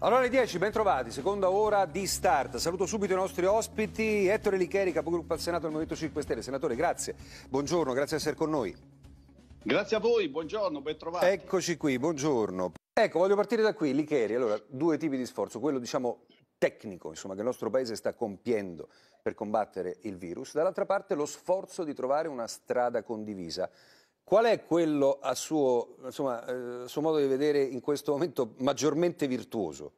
Allora alle 10, ben trovati, seconda ora di start. Saluto subito i nostri ospiti. Ettore Licheri, capogruppo al Senato del Movimento 5 Stelle. Senatore, grazie. Buongiorno, grazie di essere con noi. Grazie a voi, buongiorno, ben trovati. Eccoci qui, buongiorno. Ecco, voglio partire da qui, Licheri. Allora, due tipi di sforzo, quello diciamo tecnico, insomma, che il nostro paese sta compiendo per combattere il virus, dall'altra parte lo sforzo di trovare una strada condivisa. Qual è quello a suo, insomma, eh, suo modo di vedere in questo momento maggiormente virtuoso?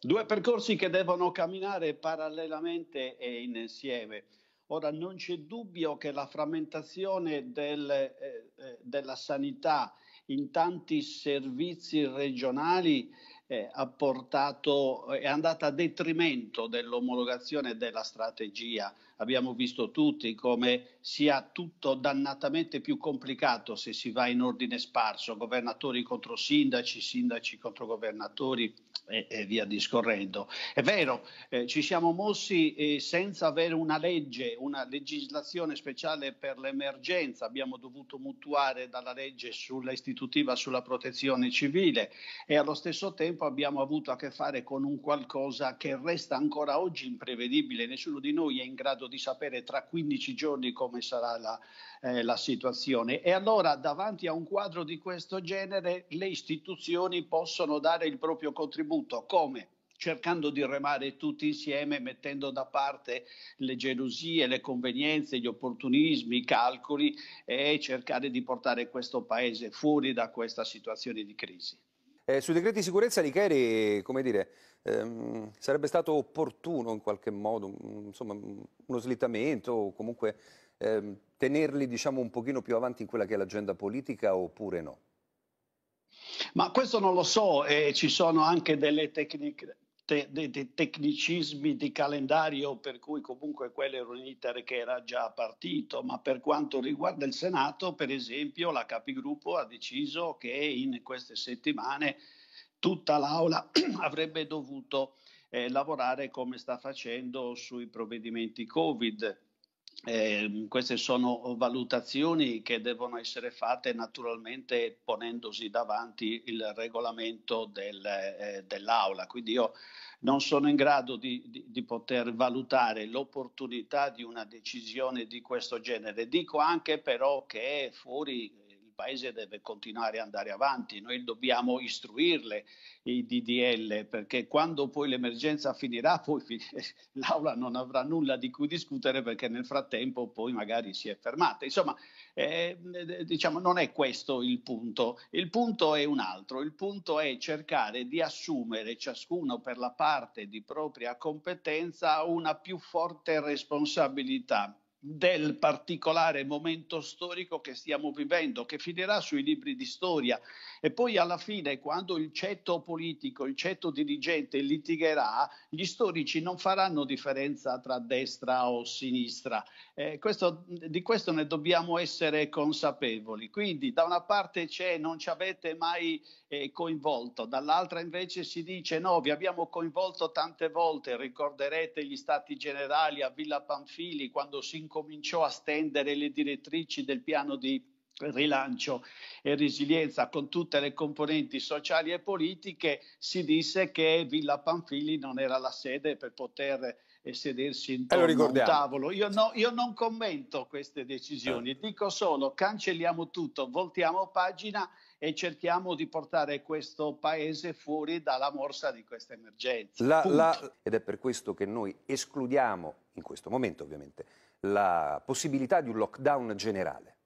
Due percorsi che devono camminare parallelamente e insieme. Ora non c'è dubbio che la frammentazione del, eh, eh della sanità in tanti servizi regionali eh, portato, è andata a detrimento dell'omologazione della strategia. Abbiamo visto tutti come sia tutto dannatamente più complicato se si va in ordine sparso, governatori contro sindaci, sindaci contro governatori e, e via discorrendo. È vero, eh, ci siamo mossi eh, senza avere una legge, una legislazione speciale per l'emergenza, abbiamo dovuto mutuare dalla legge sulla istitutiva sulla protezione civile e allo stesso tempo abbiamo avuto a che fare con un qualcosa che resta ancora oggi imprevedibile, nessuno di noi è in grado di sapere tra 15 giorni come sarà la, eh, la situazione. E allora davanti a un quadro di questo genere le istituzioni possono dare il proprio contributo. Come? cercando di remare tutti insieme, mettendo da parte le gelosie, le convenienze, gli opportunismi, i calcoli e cercare di portare questo Paese fuori da questa situazione di crisi. Eh, sui decreti di sicurezza, Licheri, come dire, ehm, sarebbe stato opportuno in qualche modo, insomma, uno slittamento o comunque ehm, tenerli diciamo, un pochino più avanti in quella che è l'agenda politica oppure no? Ma questo non lo so, eh, ci sono anche delle tecniche, te, dei tecnicismi di calendario per cui comunque quello era un iter che era già partito, ma per quanto riguarda il Senato, per esempio, la Capigruppo ha deciso che in queste settimane tutta l'Aula avrebbe dovuto eh, lavorare come sta facendo sui provvedimenti Covid eh, queste sono valutazioni che devono essere fatte naturalmente ponendosi davanti il regolamento del, eh, dell'Aula. Quindi io non sono in grado di, di, di, poter valutare l'opportunità di una decisione di questo genere. Dico anche però che fuori Paese deve continuare ad andare avanti, noi dobbiamo istruirle i DDL perché quando poi l'emergenza finirà poi l'Aula non avrà nulla di cui discutere perché nel frattempo poi magari si è fermata. Insomma, eh, diciamo non è questo il punto, il punto è un altro, il punto è cercare di assumere ciascuno per la parte di propria competenza una più forte responsabilità del particolare momento storico che stiamo vivendo, che finirà sui libri di storia e poi alla fine quando il ceto politico, il ceto dirigente litigherà, gli storici non faranno differenza tra destra o sinistra. Eh, questo, di questo ne dobbiamo essere consapevoli. Quindi da una parte c'è non ci avete mai eh, coinvolto, dall'altra invece si dice no, vi abbiamo coinvolto tante volte, ricorderete gli stati generali a Villa Panfili quando si incominciò a stendere le direttrici del piano di rilancio e resilienza con tutte le componenti sociali e politiche, si disse che Villa Panfili non era la sede per poter eh, sedersi intorno a un tavolo. Io, no, io, non commento queste decisioni, eh. dico solo cancelliamo tutto, voltiamo pagina e cerchiamo di portare questo paese fuori dalla morsa di questa emergenza. La, la, ed è per questo che noi escludiamo, in questo momento ovviamente, la possibilità di un lockdown generale.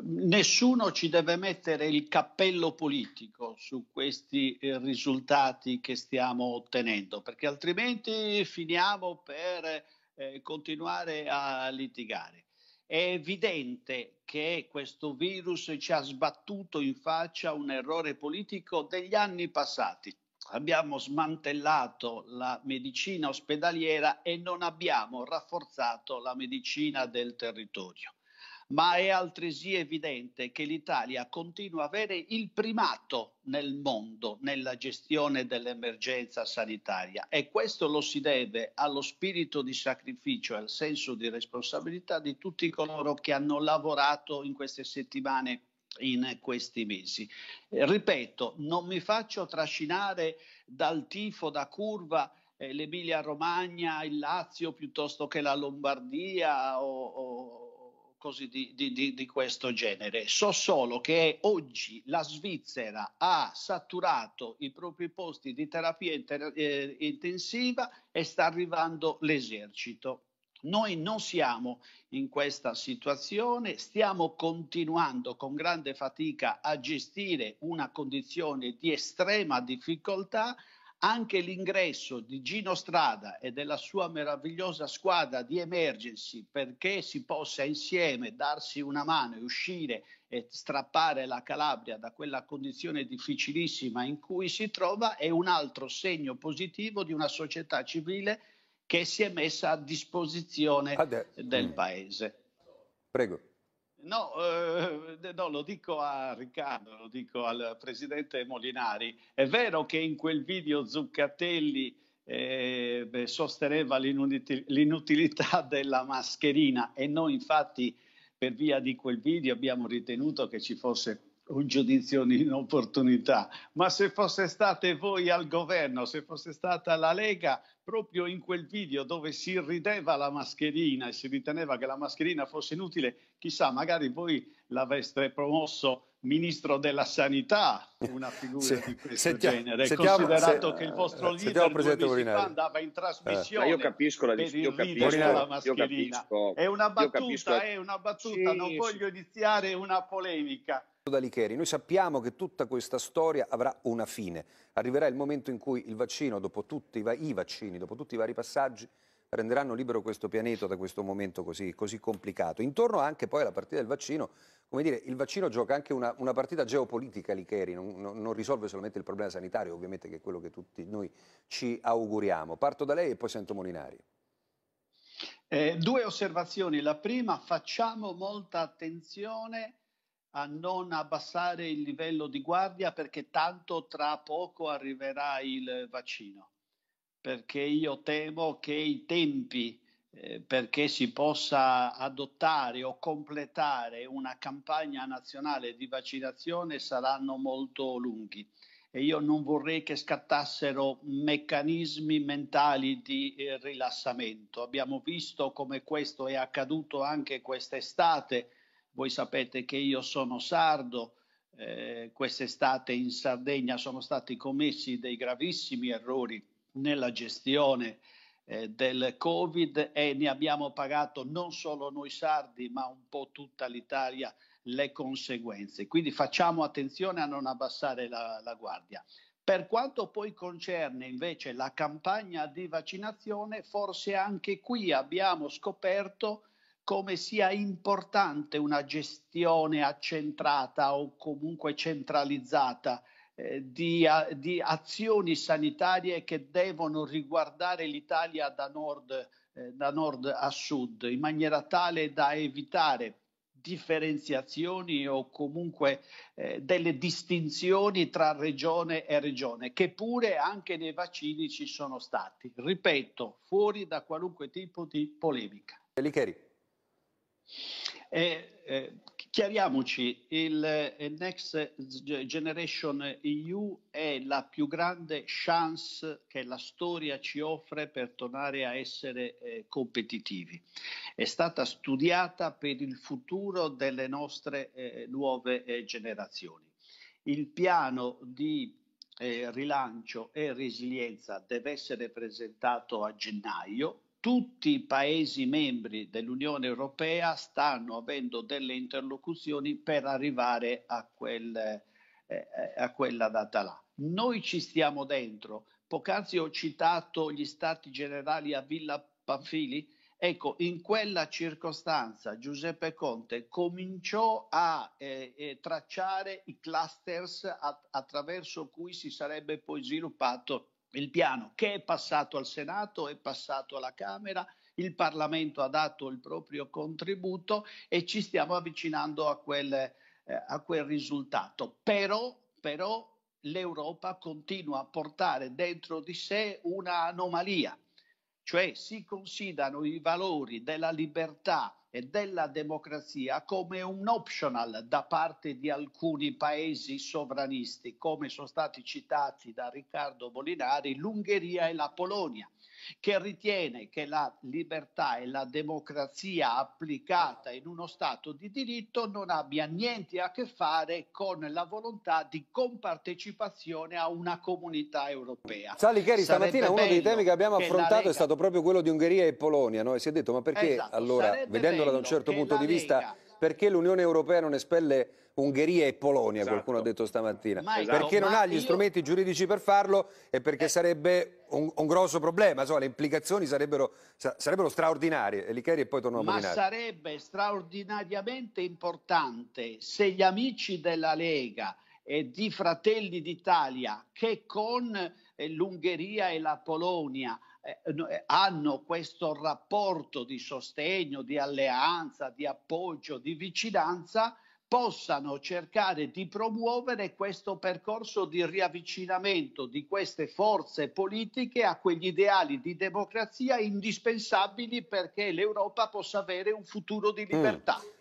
Nessuno ci deve mettere il cappello politico su questi eh, risultati che stiamo ottenendo, perché altrimenti finiamo per eh, continuare a litigare. È evidente che questo virus ci ha sbattuto in faccia un errore politico degli anni passati. Abbiamo smantellato la medicina ospedaliera e non abbiamo rafforzato la medicina del territorio. Ma è altresì evidente che l'Italia continua ad avere il primato nel mondo nella gestione dell'emergenza sanitaria e questo lo si deve allo spirito di sacrificio e al senso di responsabilità di tutti coloro che hanno lavorato in queste settimane in questi mesi. Eh, ripeto, non mi faccio trascinare dal tifo da curva eh, l'Emilia Romagna, il Lazio piuttosto che la Lombardia o, o così di, di, di, questo genere. So solo che oggi la Svizzera ha saturato i propri posti di terapia inter, eh, intensiva e sta arrivando l'esercito. Noi non siamo in questa situazione, stiamo continuando con grande fatica a gestire una condizione di estrema difficoltà. Anche l'ingresso di Gino Strada e della sua meravigliosa squadra di emergency perché si possa insieme darsi una mano e uscire e strappare la Calabria da quella condizione difficilissima in cui si trova è un altro segno positivo di una società civile che si è messa a disposizione Ade- del mm. paese. Prego. No, eh, no, lo dico a Riccardo, lo dico al presidente Molinari. È vero che in quel video Zuccatelli eh, beh, sosteneva l'inutil- l'inutilità della mascherina e noi infatti per via di quel video abbiamo ritenuto che ci fosse un giudizio di inopportunità, ma se fosse state voi al governo, se fosse stata la Lega, proprio in quel video dove si rideva la mascherina e si riteneva che la mascherina fosse inutile, chissà, magari voi l'avreste promosso ministro della sanità, una figura sì, di questo sentiamo, genere, sentiamo, considerato se, che il vostro leader due mesi fa andava in trasmissione eh. io capisco la, per io capisco, la mascherina. Capisco, è una battuta, è una battuta, sì, non voglio iniziare una polemica da Licheri. Noi sappiamo che tutta questa storia avrà una fine. Arriverà il momento in cui il vaccino, dopo tutti i vaccini, dopo tutti i vari passaggi, renderanno libero questo pianeta da questo momento così, così complicato. Intorno anche poi alla partita del vaccino, come dire, il vaccino gioca anche una, una partita geopolitica, Licheri, non, non, non, risolve solamente il problema sanitario, ovviamente che è quello che tutti noi ci auguriamo. Parto da lei e poi sento Molinari. Eh, due osservazioni. La prima, facciamo molta attenzione a non abbassare il livello di guardia perché tanto tra poco arriverà il vaccino. Perché io temo che i tempi eh, perché si possa adottare o completare una campagna nazionale di vaccinazione saranno molto lunghi e io non vorrei che scattassero meccanismi mentali di eh, rilassamento. Abbiamo visto come questo è accaduto anche quest'estate voi sapete che io sono sardo, eh, quest'estate in Sardegna sono stati commessi dei gravissimi errori nella gestione eh, del Covid e ne abbiamo pagato non solo noi sardi, ma un po' tutta l'Italia le conseguenze. Quindi facciamo attenzione a non abbassare la, la guardia. Per quanto poi concerne invece la campagna di vaccinazione, forse anche qui abbiamo scoperto come sia importante una gestione accentrata o comunque centralizzata eh, di, a, di, azioni sanitarie che devono riguardare l'Italia da nord, eh, da nord a sud, in maniera tale da evitare differenziazioni o comunque eh, delle distinzioni tra regione e regione, che pure anche nei vaccini ci sono stati. Ripeto, fuori da qualunque tipo di polemica. Elicheri. E, eh, chiariamoci, il eh, Next Generation EU è la più grande chance che la storia ci offre per tornare a essere eh, competitivi. È stata studiata per il futuro delle nostre eh, nuove eh, generazioni. Il piano di eh, rilancio e resilienza deve essere presentato a gennaio tutti i Paesi membri dell'Unione Europea stanno avendo delle interlocuzioni per arrivare a, quel, eh, eh, a quella data là. Noi ci stiamo dentro. Poc'anzi ho citato gli stati generali a Villa Panfili. Ecco, in quella circostanza Giuseppe Conte cominciò a eh, eh, tracciare i clusters a- attraverso cui si sarebbe poi sviluppato il piano che è passato al Senato, è passato alla Camera, il Parlamento ha dato il proprio contributo e ci stiamo avvicinando a quel, eh, a quel risultato. Però, però l'Europa continua a portare dentro di sé una anomalia, cioè si considerano i valori della libertà e della democrazia come un optional da parte di alcuni paesi sovranisti, come sono stati citati da Riccardo Molinari, l'Ungheria e la Polonia che ritiene che la libertà e la democrazia applicata in uno Stato di diritto non abbia niente a che fare con la volontà di compartecipazione a una comunità europea. Sali Cheri, stamattina uno dei temi che abbiamo affrontato Lega... è stato proprio quello di Ungheria e Polonia, no? e si è detto ma perché esatto, allora, vedendola da un certo punto di vista, perché l'Unione Europea non espelle Ungheria e Polonia, esatto. qualcuno ha detto stamattina, ma perché non ha gli io... strumenti giuridici per farlo e perché eh. sarebbe un, un, grosso problema, insomma le implicazioni sarebbero, sarebbero straordinarie. E Licheri e poi torno a Ma sarebbe straordinariamente importante se gli amici della Lega e di Fratelli d'Italia che con eh, l'Ungheria e la Polonia eh, hanno questo rapporto di sostegno, di alleanza, di appoggio, di vicinanza, possano cercare di promuovere questo percorso di riavvicinamento di queste forze politiche a quegli ideali di democrazia indispensabili perché l'Europa possa avere un futuro di libertà. Mm.